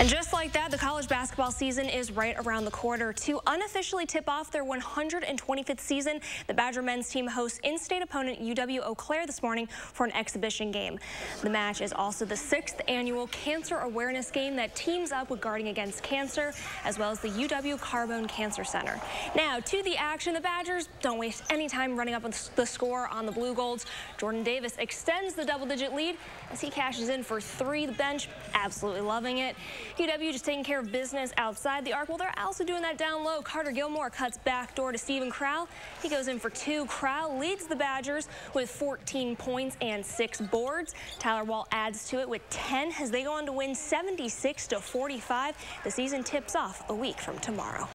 And just like that, the college basketball season is right around the corner. To unofficially tip off their 125th season, the Badger men's team hosts in-state opponent UW Eau Claire this morning for an exhibition game. The match is also the sixth annual cancer awareness game that teams up with Guarding Against Cancer, as well as the UW Carbone Cancer Center. Now, to the action, the Badgers don't waste any time running up the score on the Blugolds. Jordan Davis extends the double-digit lead as he cashes in for three. The bench absolutely loving it. UW just taking care of business outside the arc. Well, they're also doing that down low. Carter Gilmore cuts back door to Steven Crowl. He goes in for two. Crowl leads the Badgers with 14 points and six boards. Tyler Wahl adds to it with 10 as they go on to win 76 to 45. The season tips off a week from tomorrow.